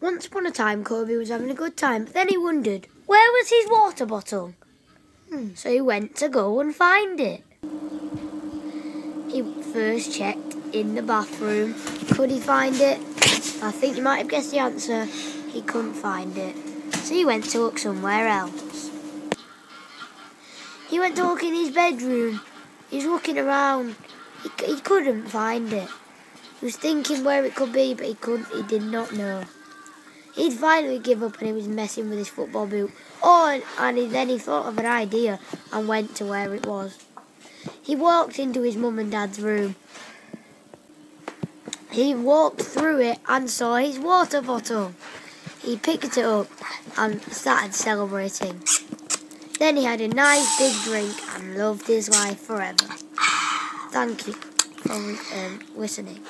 Once upon a time, Kobe was having a good time, but then he wondered, where was his water bottle? Hmm, So he went to go and find it. He first checked in the bathroom. Could he find it? I think you might have guessed the answer. He couldn't find it. So he went to look somewhere else. He went to look in his bedroom. He was looking around. He, he couldn't find it. He was thinking where it could be, but he couldn't. He did not know. He'd finally give up and he was messing with his football boot. Oh, and, and he, then he thought of an idea and went to where it was. He walked into his mum and dad's room. He walked through it and saw his water bottle. He picked it up and started celebrating. Then he had a nice big drink and loved his life forever. Thank you for um, listening.